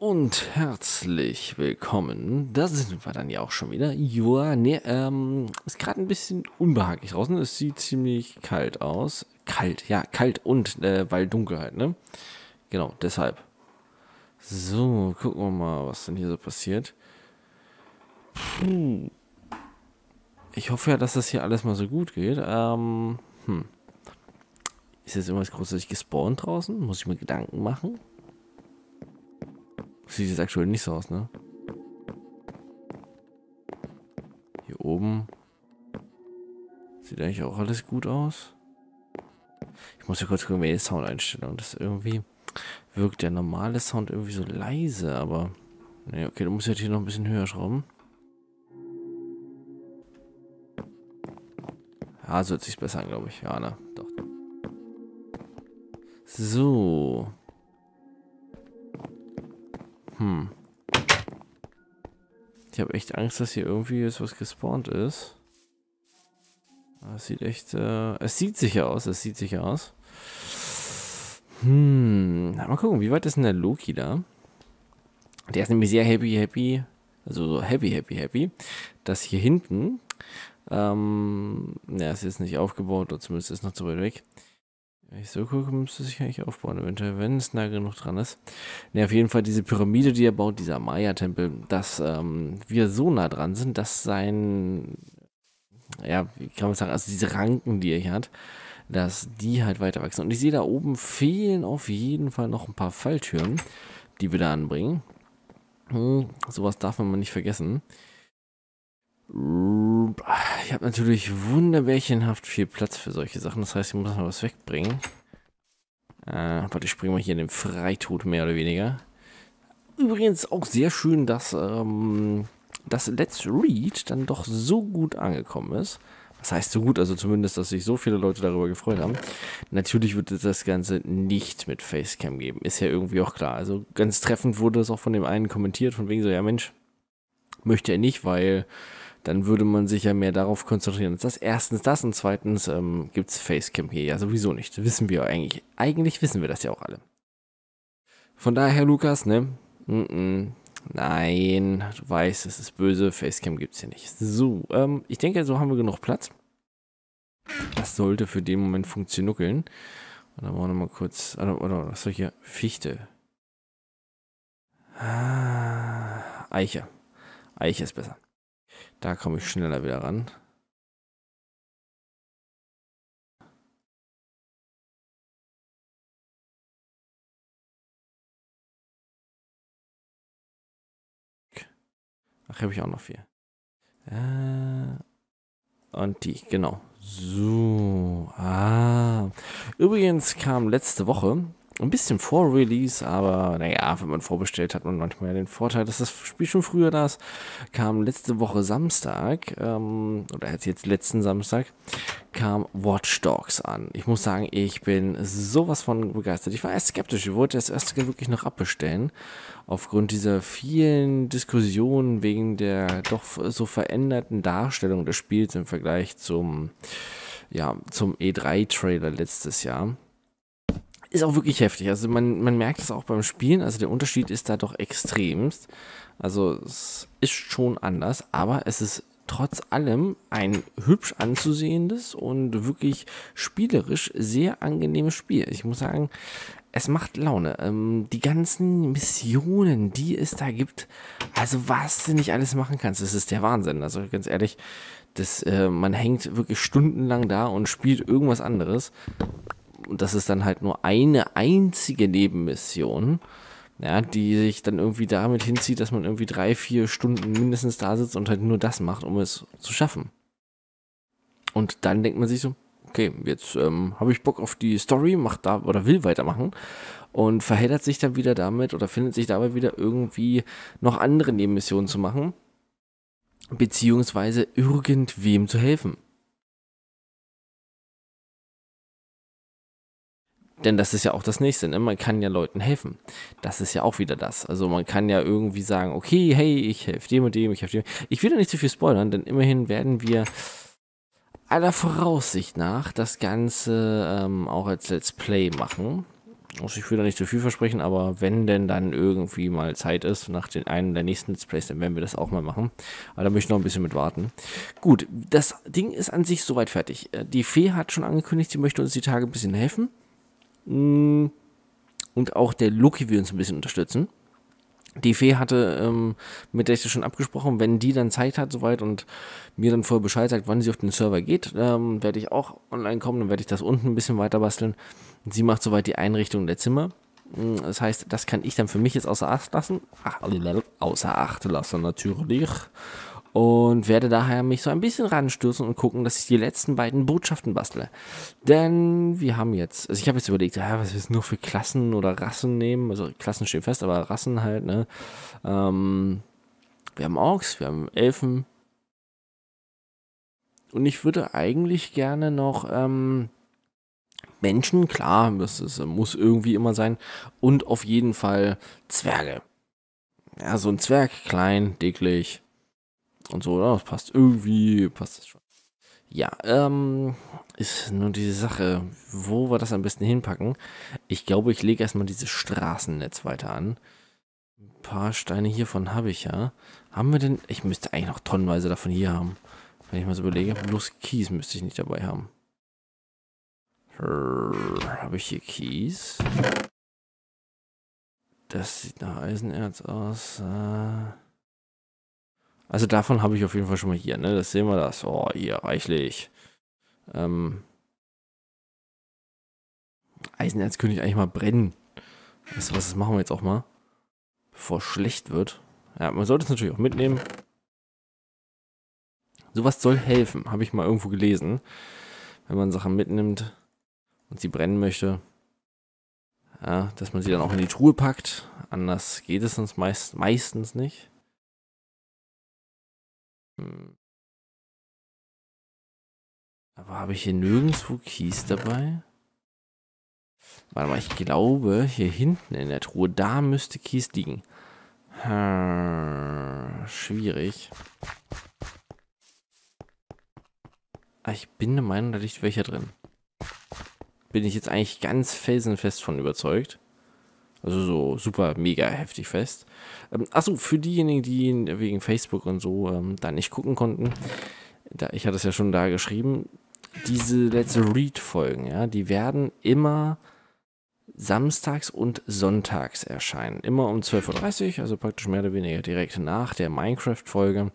und herzlich willkommen. Da sind wir dann ja auch schon wieder. Joa, ne, ähm, ist gerade ein bisschen unbehaglich draußen. Es sieht ziemlich kalt aus. Kalt, ja, kalt und, äh, weil Dunkelheit, ne? Genau, deshalb. So, gucken wir mal, was denn hier so passiert. Puh. Ich hoffe ja, dass das hier alles mal so gut geht. Ähm, hm. Ist jetzt irgendwas großartig gespawnt draußen? Muss ich mir Gedanken machen? Sieht jetzt aktuell nicht so aus, ne? Hier oben. Sieht eigentlich auch alles gut aus. Ich muss ja kurz gucken, welche Soundeinstellung. Das irgendwie wirkt der normale Sound irgendwie so leise, aber. Ne, okay, du musst jetzt hier noch ein bisschen höher schrauben. Ja, so hört sich besser an, glaube ich. Ja, ne? Doch. So. Hm. Ich habe echt Angst, dass hier irgendwie jetzt was gespawnt ist. Das sieht echt, äh, es sieht sicher aus, es sieht sicher aus. Hm, mal gucken, wie weit ist denn der Loki da? Der ist nämlich sehr happy, happy, also so happy, happy, happy, dass hier hinten, ähm, ja, ist jetzt nicht aufgebaut, oder zumindest ist noch zu weit weg, wenn ich so gucke, müsste sich eigentlich aufbauen, eventuell, wenn es nah genug dran ist. Ne, auf jeden Fall diese Pyramide, die er baut, dieser Maya-Tempel, dass ähm, wir so nah dran sind, dass sein, ja, wie kann man sagen, also diese Ranken, die er hier hat, dass die halt weiter wachsen. Und ich sehe da oben fehlen auf jeden Fall noch ein paar Falltüren, die wir da anbringen. Hm, sowas darf man nicht vergessen. Ich habe natürlich wunderbärchenhaft viel Platz für solche Sachen. Das heißt, ich muss noch was wegbringen. Äh, warte, ich springe mal hier in den Freitod, mehr oder weniger. Übrigens auch sehr schön, dass ähm, das Let's Read dann doch so gut angekommen ist. Was heißt so gut? Also zumindest, dass sich so viele Leute darüber gefreut haben. Natürlich wird es das Ganze nicht mit Facecam geben. Ist ja irgendwie auch klar. Also ganz treffend wurde es auch von dem einen kommentiert, von wegen so, ja Mensch, möchte er nicht, weil dann würde man sich ja mehr darauf konzentrieren. Das erstens das und zweitens ähm, gibt es Facecam hier ja sowieso nicht. Wissen wir eigentlich. Eigentlich wissen wir das ja auch alle. Von daher, Lukas, ne? Mm -mm. Nein, du weißt, es ist böse. Facecam gibt es hier nicht. So, ähm, ich denke, so haben wir genug Platz. Das sollte für den Moment funktionieren. Und dann wollen wir mal kurz. Oder, oder was soll ich hier? Fichte. Ah, Eiche. Eiche ist besser. Da komme ich schneller wieder ran. Ach, habe ich auch noch vier. Äh, und die, genau. So. Ah. Übrigens kam letzte Woche ein bisschen vor Release, aber naja, wenn man vorbestellt, hat man manchmal den Vorteil, dass das Spiel schon früher da ist. Kam letzte Woche Samstag, ähm, oder jetzt letzten Samstag, kam Watch Dogs an. Ich muss sagen, ich bin sowas von begeistert. Ich war erst skeptisch, ich wollte das erste wirklich noch abbestellen. Aufgrund dieser vielen Diskussionen wegen der doch so veränderten Darstellung des Spiels im Vergleich zum, ja, zum E3-Trailer letztes Jahr ist auch wirklich heftig. Also man, man merkt es auch beim Spielen. Also der Unterschied ist da doch extremst. Also es ist schon anders, aber es ist trotz allem ein hübsch anzusehendes und wirklich spielerisch sehr angenehmes Spiel. Ich muss sagen, es macht Laune. Ähm, die ganzen Missionen, die es da gibt, also was du nicht alles machen kannst, das ist der Wahnsinn. Also ganz ehrlich, das, äh, man hängt wirklich stundenlang da und spielt irgendwas anderes und das ist dann halt nur eine einzige Nebenmission, ja, die sich dann irgendwie damit hinzieht, dass man irgendwie drei, vier Stunden mindestens da sitzt und halt nur das macht, um es zu schaffen. Und dann denkt man sich so, okay, jetzt ähm, habe ich Bock auf die Story, macht da oder will weitermachen und verheddert sich dann wieder damit oder findet sich dabei wieder irgendwie noch andere Nebenmissionen zu machen, beziehungsweise irgendwem zu helfen. Denn das ist ja auch das Nächste, ne? Man kann ja Leuten helfen. Das ist ja auch wieder das. Also man kann ja irgendwie sagen, okay, hey, ich helfe dem und dem, ich helfe dem. Ich will da nicht zu viel spoilern, denn immerhin werden wir aller Voraussicht nach das Ganze ähm, auch als Let's Play machen. Also ich will da nicht zu viel versprechen, aber wenn denn dann irgendwie mal Zeit ist, nach den einen der nächsten Let's Plays, dann werden wir das auch mal machen. Aber da möchte ich noch ein bisschen mit warten. Gut, das Ding ist an sich soweit fertig. Äh, die Fee hat schon angekündigt, sie möchte uns die Tage ein bisschen helfen. Mm, und auch der Loki will uns ein bisschen unterstützen. Die Fee hatte ähm, mit der ich das schon abgesprochen, wenn die dann Zeit hat soweit und mir dann vorher Bescheid sagt, wann sie auf den Server geht, ähm, werde ich auch online kommen, dann werde ich das unten ein bisschen weiter basteln. Sie macht soweit die Einrichtung der Zimmer. Mm, das heißt, das kann ich dann für mich jetzt außer Acht lassen. Ach, außer Acht lassen natürlich und werde daher mich so ein bisschen ranstürzen und gucken, dass ich die letzten beiden Botschaften bastle. Denn wir haben jetzt, also ich habe jetzt überlegt, ja, was wir nur für Klassen oder Rassen nehmen. Also Klassen stehen fest, aber Rassen halt, ne? Ähm, wir haben Orks, wir haben Elfen. Und ich würde eigentlich gerne noch ähm, Menschen, klar, das ist, muss irgendwie immer sein. Und auf jeden Fall Zwerge. Ja, so ein Zwerg, klein, dicklich, und so, das passt irgendwie, passt das schon. Ja, ähm, ist nur diese Sache, wo wir das am besten hinpacken. Ich glaube, ich lege erstmal dieses Straßennetz weiter an. Ein paar Steine hiervon habe ich ja. Haben wir denn, ich müsste eigentlich noch tonnenweise davon hier haben. Wenn ich mal so überlege, bloß Kies müsste ich nicht dabei haben. Habe ich hier Kies? Das sieht nach Eisenerz aus. Äh also davon habe ich auf jeden Fall schon mal hier, ne? Das sehen wir das. Oh, hier, reichlich. Ähm, Eisenerz könnte ich eigentlich mal brennen. Weißt du was, das machen wir jetzt auch mal. Bevor es schlecht wird. Ja, man sollte es natürlich auch mitnehmen. Sowas soll helfen, habe ich mal irgendwo gelesen. Wenn man Sachen mitnimmt und sie brennen möchte. Ja, dass man sie dann auch in die Truhe packt. Anders geht es sonst meist, meistens nicht. Hm. Aber habe ich hier nirgendwo Kies dabei? Warte mal, ich glaube, hier hinten in der Truhe, da müsste Kies liegen. Hm, schwierig. Ah, ich bin der Meinung, da liegt welcher drin. Bin ich jetzt eigentlich ganz felsenfest von überzeugt. Also so super mega heftig fest. Ähm, achso, für diejenigen, die wegen Facebook und so ähm, da nicht gucken konnten, da, ich hatte es ja schon da geschrieben, diese letzte Read-Folgen, ja, die werden immer samstags und sonntags erscheinen. Immer um 12.30 Uhr, also praktisch mehr oder weniger direkt nach der Minecraft-Folge,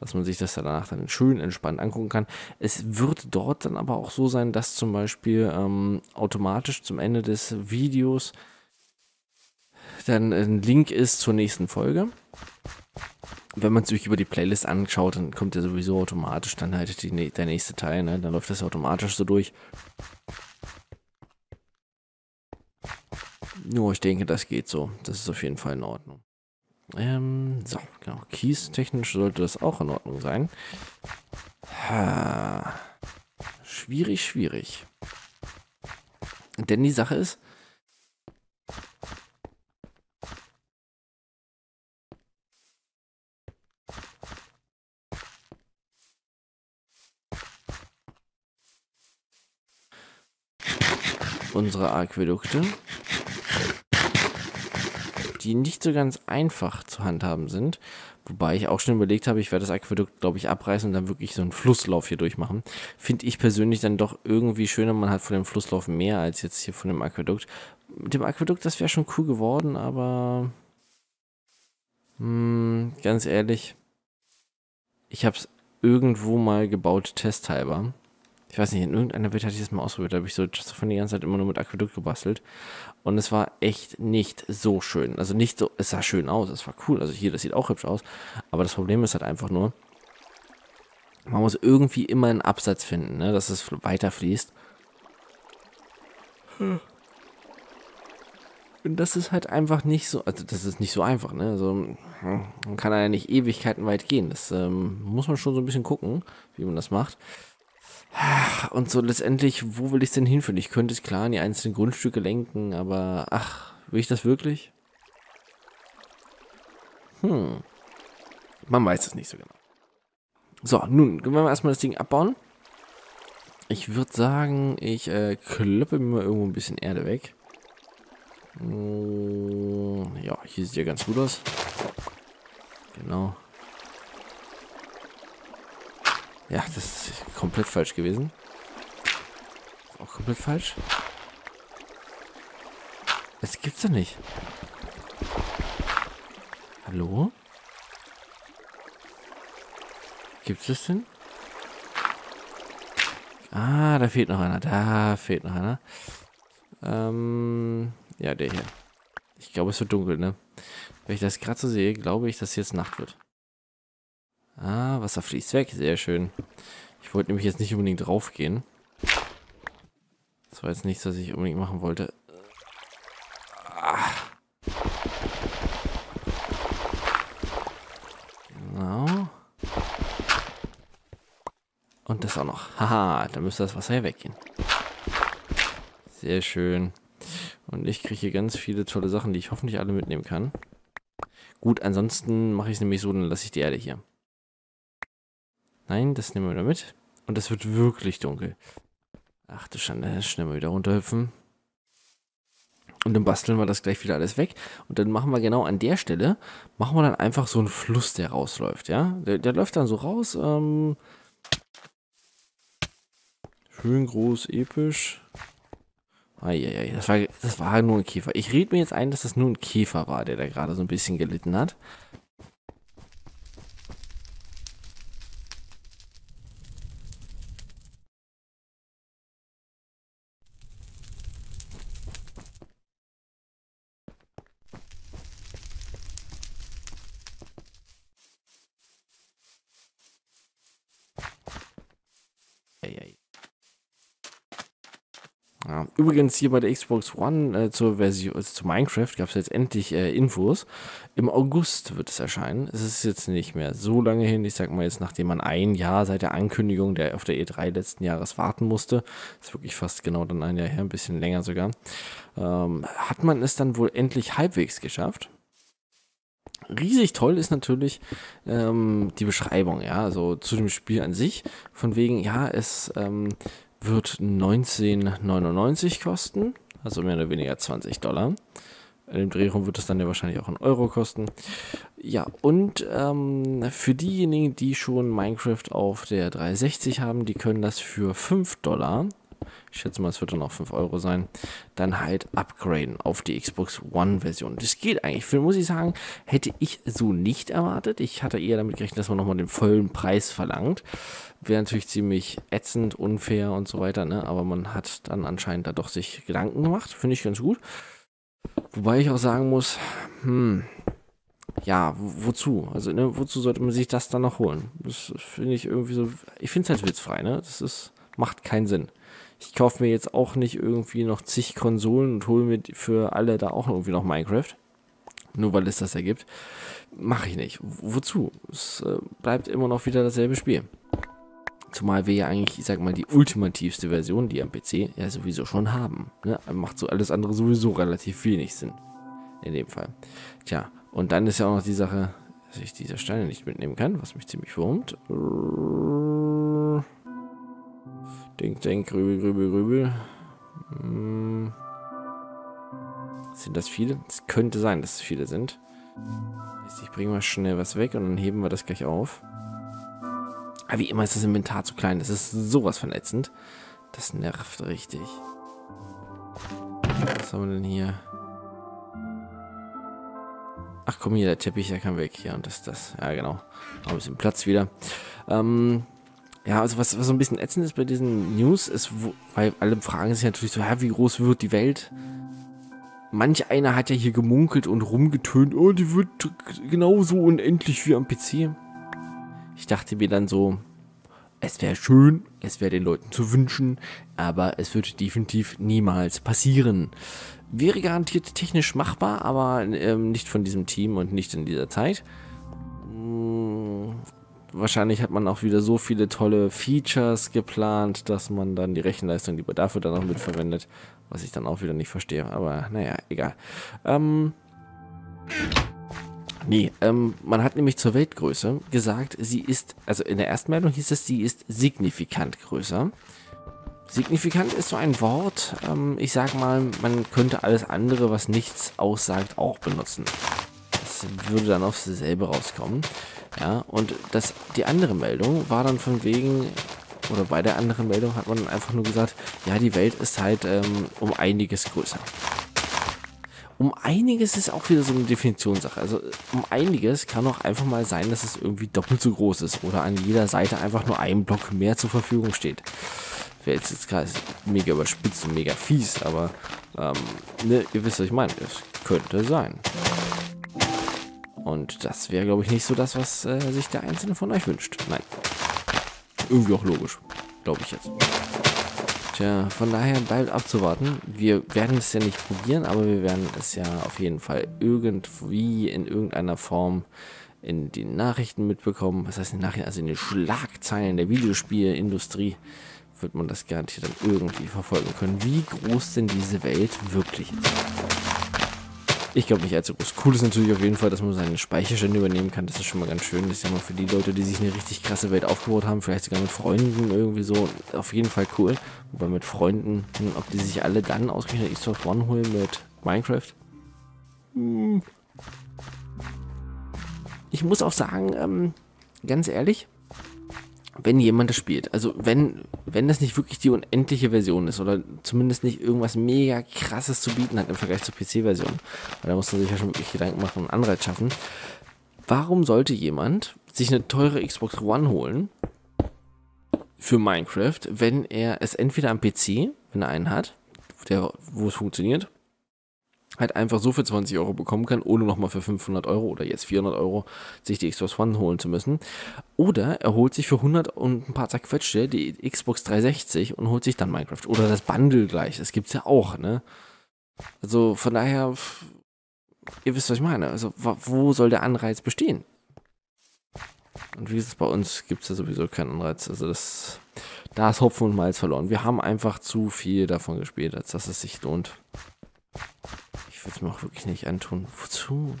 dass man sich das danach dann schön entspannt angucken kann. Es wird dort dann aber auch so sein, dass zum Beispiel ähm, automatisch zum Ende des Videos dann ein Link ist zur nächsten Folge. Wenn man sich über die Playlist anschaut, dann kommt ja sowieso automatisch dann halt die, der nächste Teil, ne? Dann läuft das automatisch so durch. Nur, ich denke, das geht so. Das ist auf jeden Fall in Ordnung. Ähm, so, genau. Keys technisch sollte das auch in Ordnung sein. Ha. Schwierig, schwierig. Denn die Sache ist, unsere Aquädukte, die nicht so ganz einfach zu handhaben sind. Wobei ich auch schon überlegt habe, ich werde das Aquädukt, glaube ich, abreißen und dann wirklich so einen Flusslauf hier durchmachen. Finde ich persönlich dann doch irgendwie schöner, man hat von dem Flusslauf mehr als jetzt hier von dem Aquädukt. Mit dem Aquädukt, das wäre schon cool geworden, aber mh, hm, ganz ehrlich, ich habe es irgendwo mal gebaut, testhalber ich weiß nicht, in irgendeiner Welt hatte ich das mal ausprobiert, da habe ich so just von die ganze Zeit immer nur mit Aquädukt gebastelt. Und es war echt nicht so schön. Also nicht so, es sah schön aus, es war cool. Also hier, das sieht auch hübsch aus. Aber das Problem ist halt einfach nur, man muss irgendwie immer einen Absatz finden, ne, dass es weiterfließt. Und das ist halt einfach nicht so, also das ist nicht so einfach, ne? Also man kann ja nicht Ewigkeiten weit gehen. Das ähm, muss man schon so ein bisschen gucken, wie man das macht. Und so letztendlich, wo will ich es denn hinführen? Ich könnte es klar in die einzelnen Grundstücke lenken, aber ach, will ich das wirklich? Hm. Man weiß es nicht so genau. So, nun, können wir erstmal das Ding abbauen. Ich würde sagen, ich äh, klöppe mir mal irgendwo ein bisschen Erde weg. Mm, ja, hier sieht ja ganz gut aus. Genau. Ja, das ist komplett falsch gewesen. Auch komplett falsch. Das gibt's doch nicht. Hallo? Gibt's das denn? Ah, da fehlt noch einer. Da fehlt noch einer. Ähm, ja, der hier. Ich glaube, es wird dunkel, ne? Wenn ich das gerade so sehe, glaube ich, dass jetzt Nacht wird. Wasser fließt weg. Sehr schön. Ich wollte nämlich jetzt nicht unbedingt draufgehen. Das war jetzt nichts, was ich unbedingt machen wollte. Ah. Genau. Und das auch noch. Haha, da müsste das Wasser ja weggehen. Sehr schön. Und ich kriege hier ganz viele tolle Sachen, die ich hoffentlich alle mitnehmen kann. Gut, ansonsten mache ich es nämlich so, dann lasse ich die Erde hier. Nein, das nehmen wir wieder mit. Und es wird wirklich dunkel. Ach du Schande, schnell mal wieder runterhüpfen. Und dann basteln wir das gleich wieder alles weg. Und dann machen wir genau an der Stelle, machen wir dann einfach so einen Fluss, der rausläuft, ja. Der, der läuft dann so raus. Ähm, schön groß, episch. Eieiei, das war, das war nur ein Käfer. Ich rede mir jetzt ein, dass das nur ein Käfer war, der da gerade so ein bisschen gelitten hat. Ja. Übrigens hier bei der Xbox One äh, zur Version, also zu Minecraft gab es jetzt endlich äh, Infos. Im August wird es erscheinen. Es ist jetzt nicht mehr so lange hin. Ich sag mal jetzt, nachdem man ein Jahr seit der Ankündigung der auf der E3 letzten Jahres warten musste, ist wirklich fast genau dann ein Jahr her, ein bisschen länger sogar, ähm, hat man es dann wohl endlich halbwegs geschafft. Riesig toll ist natürlich ähm, die Beschreibung, ja, also zu dem Spiel an sich. Von wegen, ja, es ähm, wird 19,99 kosten, also mehr oder weniger 20 Dollar. In dem Drehraum wird es dann ja wahrscheinlich auch einen Euro kosten. Ja, und ähm, für diejenigen, die schon Minecraft auf der 360 haben, die können das für 5 Dollar ich schätze mal, es wird dann auch 5 Euro sein, dann halt upgraden auf die Xbox One-Version. Das geht eigentlich. Für, muss ich sagen, hätte ich so nicht erwartet. Ich hatte eher damit gerechnet, dass man nochmal den vollen Preis verlangt. Wäre natürlich ziemlich ätzend, unfair und so weiter, ne? aber man hat dann anscheinend da doch sich Gedanken gemacht. Finde ich ganz gut. Wobei ich auch sagen muss, hm, ja, wozu? Also, ne, wozu sollte man sich das dann noch holen? Das finde ich irgendwie so, ich finde es halt witzfrei, ne? Das ist, macht keinen Sinn. Ich kaufe mir jetzt auch nicht irgendwie noch zig Konsolen und hole mir für alle da auch irgendwie noch Minecraft. Nur weil es das ergibt. Mache ich nicht. Wozu? Es äh, bleibt immer noch wieder dasselbe Spiel. Zumal wir ja eigentlich, ich sag mal, die ultimativste Version, die am PC ja sowieso schon haben. Ne? Macht so alles andere sowieso relativ wenig Sinn. In dem Fall. Tja, und dann ist ja auch noch die Sache, dass ich diese Steine nicht mitnehmen kann, was mich ziemlich wurmt. Denk, denk, grübel, grübel, grübel. Hm. Sind das viele? Es könnte sein, dass es viele sind. Ich bringe mal schnell was weg und dann heben wir das gleich auf. Aber wie immer ist das Inventar zu klein. Das ist sowas verletzend. Das nervt richtig. Was haben wir denn hier? Ach komm hier, der Teppich, der kann weg. Ja, und das, das. Ja, genau. Noch ein bisschen Platz wieder. Ähm, ja, also was, was so ein bisschen ätzend ist bei diesen News, ist, wo, weil alle fragen sich natürlich so, ja, wie groß wird die Welt? Manch einer hat ja hier gemunkelt und rumgetönt, oh, die wird genauso unendlich wie am PC. Ich dachte mir dann so, es wäre schön, es wäre den Leuten zu wünschen, aber es wird definitiv niemals passieren. Wäre garantiert technisch machbar, aber ähm, nicht von diesem Team und nicht in dieser Zeit wahrscheinlich hat man auch wieder so viele tolle Features geplant, dass man dann die Rechenleistung lieber dafür dann auch mitverwendet, was ich dann auch wieder nicht verstehe. Aber naja, egal. Ähm, nee, ähm, man hat nämlich zur Weltgröße gesagt, sie ist, also in der ersten Meldung hieß es, sie ist signifikant größer. Signifikant ist so ein Wort. Ähm, ich sag mal, man könnte alles andere, was nichts aussagt, auch benutzen. Würde dann aufs selbe rauskommen. Ja, und das, die andere Meldung war dann von wegen, oder bei der anderen Meldung hat man einfach nur gesagt, ja, die Welt ist halt ähm, um einiges größer. Um einiges ist auch wieder so eine Definitionssache. Also um einiges kann auch einfach mal sein, dass es irgendwie doppelt so groß ist oder an jeder Seite einfach nur ein Block mehr zur Verfügung steht wäre jetzt, jetzt gerade mega überspitzt und mega fies, aber ähm, ne, ihr wisst, was ich meine. Es könnte sein. Und das wäre, glaube ich, nicht so das, was äh, sich der Einzelne von euch wünscht. Nein. Irgendwie auch logisch. Glaube ich jetzt. Tja, von daher bleibt abzuwarten. Wir werden es ja nicht probieren, aber wir werden es ja auf jeden Fall irgendwie in irgendeiner Form in den Nachrichten mitbekommen. Was heißt in Nachrichten? Also in den Schlagzeilen der Videospielindustrie wird man das garantiert dann irgendwie verfolgen können, wie groß denn diese Welt wirklich ist. Ich glaube nicht allzu groß. Cool ist natürlich auf jeden Fall, dass man seine Speicherstände übernehmen kann. Das ist schon mal ganz schön. Das ist ja mal für die Leute, die sich eine richtig krasse Welt aufgebaut haben, vielleicht sogar mit Freunden irgendwie so, auf jeden Fall cool. Wobei mit Freunden, hm, ob die sich alle dann ausgerechnet Xbox One holen mit Minecraft. Hm. Ich muss auch sagen, ähm, ganz ehrlich, wenn jemand das spielt. Also wenn, wenn das nicht wirklich die unendliche Version ist oder zumindest nicht irgendwas mega krasses zu bieten hat im Vergleich zur PC-Version, weil da muss man sich ja schon wirklich Gedanken machen und Anreiz schaffen. Warum sollte jemand sich eine teure Xbox One holen für Minecraft, wenn er es entweder am PC, wenn er einen hat, der, wo es funktioniert, halt einfach so für 20 Euro bekommen kann, ohne nochmal für 500 Euro oder jetzt 400 Euro sich die Xbox One holen zu müssen. Oder er holt sich für 100 und ein paar zerquetschte die Xbox 360 und holt sich dann Minecraft. Oder das Bundle gleich, das gibt's ja auch, ne? Also von daher, ihr wisst, was ich meine. Also wo soll der Anreiz bestehen? Und wie ist es bei uns, gibt es ja sowieso keinen Anreiz. Also das, da ist Hopfen und Malz verloren. Wir haben einfach zu viel davon gespielt, als dass es sich lohnt. Ich würde es mir auch wirklich nicht antun. Wozu?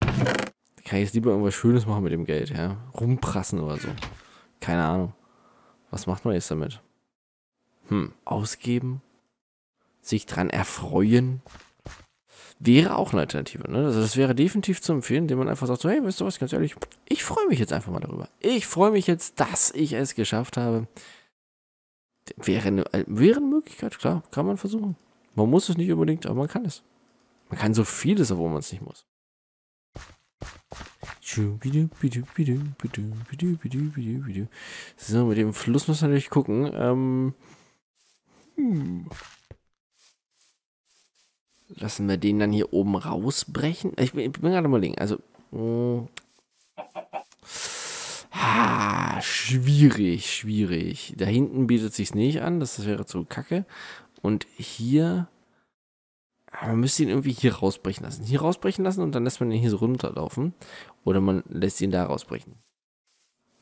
Kann ich jetzt lieber irgendwas Schönes machen mit dem Geld, ja? Rumprassen oder so. Keine Ahnung. Was macht man jetzt damit? Hm, ausgeben? Sich dran erfreuen? Wäre auch eine Alternative, ne? Also das wäre definitiv zu empfehlen, indem man einfach sagt, so, hey, weißt du was, ganz ehrlich, ich freue mich jetzt einfach mal darüber. Ich freue mich jetzt, dass ich es geschafft habe. Wäre eine, wäre eine Möglichkeit, klar, kann man versuchen. Man muss es nicht unbedingt, aber man kann es. Man kann so vieles, obwohl man es nicht muss. So, mit dem Fluss muss man natürlich gucken. Ähm, hm. Lassen wir den dann hier oben rausbrechen. Ich bin, bin gerade mal liegen. Also. Mh. Ha, schwierig, schwierig. Da hinten bietet sich nicht an. Das wäre zu kacke. Und hier man müsste ihn irgendwie hier rausbrechen lassen. Hier rausbrechen lassen und dann lässt man ihn hier so runterlaufen. Oder man lässt ihn da rausbrechen.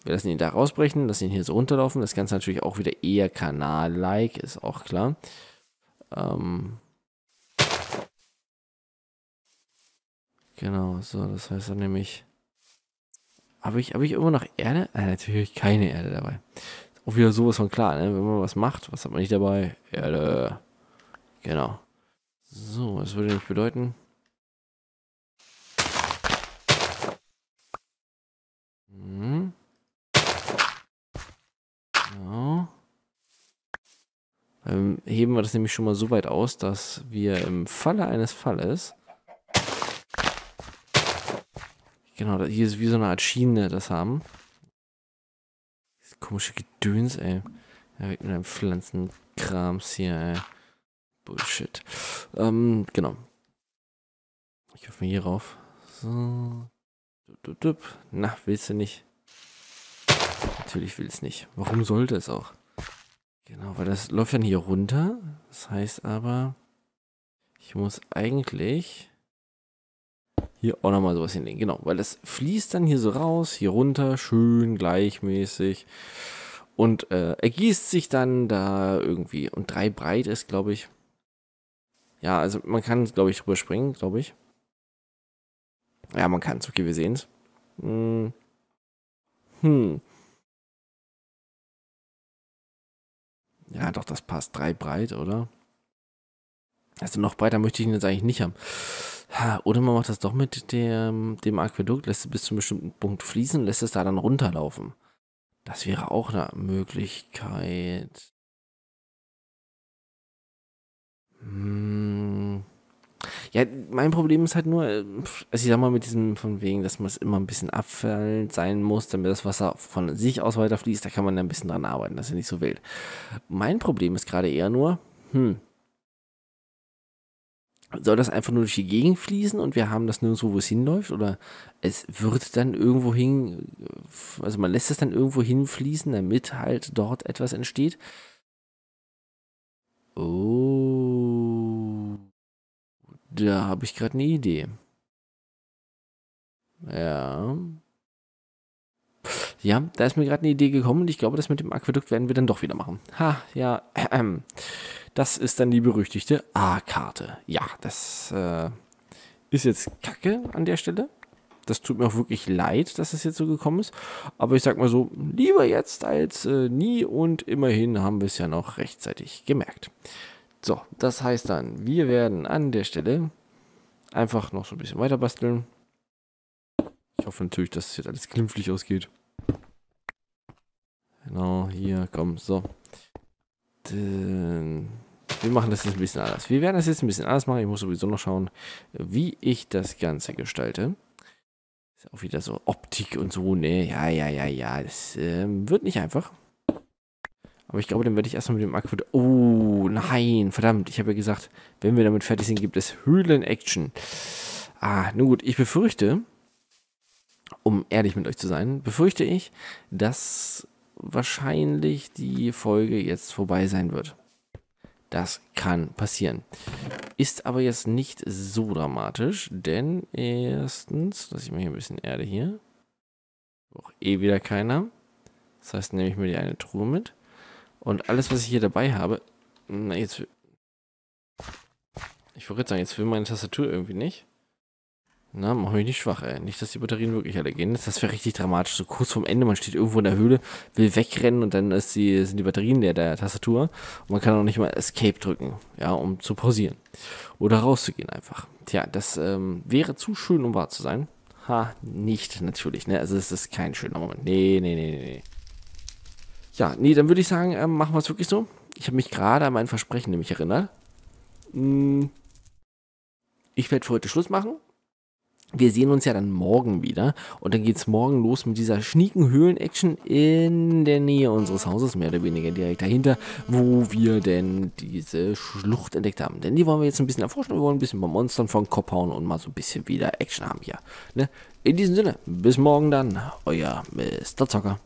Wir lassen ihn da rausbrechen, lassen ihn hier so runterlaufen. Das Ganze natürlich auch wieder eher Kanal-like, ist auch klar. Ähm genau, so, das heißt dann nämlich. Habe ich, hab ich immer noch Erde? Äh, natürlich keine Erde dabei. Auch wieder sowas von klar, ne? Wenn man was macht, was hat man nicht dabei? Erde. Genau. So, das würde nämlich bedeuten. Hm. Ja. Ähm, heben wir das nämlich schon mal so weit aus, dass wir im Falle eines Falles. Genau, hier ist wie so eine Art Schiene das haben. Dieses komische Gedöns, ey. Ja, mit einem Pflanzenkrams hier, ey. Bullshit. Ähm, genau. Ich hoffe hier rauf. So. Dup, dup, Na, willst du nicht? Natürlich will es nicht. Warum sollte es auch? Genau, weil das läuft dann hier runter. Das heißt aber, ich muss eigentlich hier auch nochmal sowas hinlegen. Genau, weil das fließt dann hier so raus, hier runter, schön gleichmäßig. Und äh, ergießt sich dann da irgendwie. Und drei breit ist, glaube ich. Ja, also man kann, glaube ich, drüber springen, glaube ich. Ja, man kann es. Okay, wir sehen es. Hm. hm. Ja, doch, das passt. Drei breit, oder? Also noch breiter möchte ich ihn jetzt eigentlich nicht haben. Oder man macht das doch mit dem, dem Aquädukt, lässt es bis zu einem bestimmten Punkt fließen, lässt es da dann runterlaufen. Das wäre auch eine Möglichkeit. Ja, mein Problem ist halt nur, äh, also ich sag mal mit diesem von wegen, dass man es immer ein bisschen abfallend sein muss, damit das Wasser von sich aus weiterfließt, da kann man ein bisschen dran arbeiten, das ist ja nicht so wild. Mein Problem ist gerade eher nur, hm, soll das einfach nur durch die Gegend fließen und wir haben das nirgendwo, wo es hinläuft? Oder es wird dann irgendwo hin, also man lässt es dann irgendwo hinfließen, damit halt dort etwas entsteht? Oh, da habe ich gerade eine Idee. Ja. Ja, da ist mir gerade eine Idee gekommen und ich glaube, das mit dem Aquädukt werden wir dann doch wieder machen. Ha, ja, ähm. Das ist dann die berüchtigte A-Karte. Ja, das äh, ist jetzt Kacke an der Stelle. Das tut mir auch wirklich leid, dass es jetzt so gekommen ist. Aber ich sag mal so, lieber jetzt als äh, nie und immerhin haben wir es ja noch rechtzeitig gemerkt. So, das heißt dann, wir werden an der Stelle einfach noch so ein bisschen weiter basteln. Ich hoffe natürlich, dass es jetzt alles glimpflich ausgeht. Genau, hier, komm, so. Den wir machen das jetzt ein bisschen anders. Wir werden das jetzt ein bisschen anders machen. Ich muss sowieso noch schauen, wie ich das Ganze gestalte. Ist auch wieder so Optik und so, ne? Ja, ja, ja, ja. Das äh, wird nicht einfach. Aber ich glaube, dann werde ich erstmal mit dem Aquädukt... Oh, nein, verdammt. Ich habe ja gesagt, wenn wir damit fertig sind, gibt es Höhlen-Action. Ah, nun gut, ich befürchte, um ehrlich mit euch zu sein, befürchte ich, dass wahrscheinlich die Folge jetzt vorbei sein wird. Das kann passieren. Ist aber jetzt nicht so dramatisch, denn erstens, lasse ich mal hier ein bisschen Erde hier. Auch eh wieder keiner. Das heißt, nehme ich mir die eine Truhe mit. Und alles, was ich hier dabei habe, na jetzt... Ich wollte sagen, jetzt will meine Tastatur irgendwie nicht. Na, mach mich nicht schwach, ey. Nicht, dass die Batterien wirklich alle gehen. Das wäre richtig dramatisch. So kurz vorm Ende, man steht irgendwo in der Höhle, will wegrennen und dann die, sind die Batterien leer der Tastatur. Und man kann auch nicht mal Escape drücken, ja, um zu pausieren. Oder rauszugehen einfach. Tja, das ähm, wäre zu schön, um wahr zu sein. Ha, nicht natürlich, ne? Also es ist kein schöner Moment. Nee, nee, nee, nee. Ja, nee, dann würde ich sagen, ähm, machen wir es wirklich so. Ich habe mich gerade an mein Versprechen nämlich erinnert. Hm, ich werde für heute Schluss machen wir sehen uns ja dann morgen wieder und dann geht es morgen los mit dieser schnieken Höhlen-Action in der Nähe unseres Hauses, mehr oder weniger direkt dahinter, wo wir denn diese Schlucht entdeckt haben. Denn die wollen wir jetzt ein bisschen erforschen, wir wollen ein bisschen bei Monstern von Kopf hauen und mal so ein bisschen wieder Action haben hier. Ne? In diesem Sinne, bis morgen dann, euer Mr. Zocker.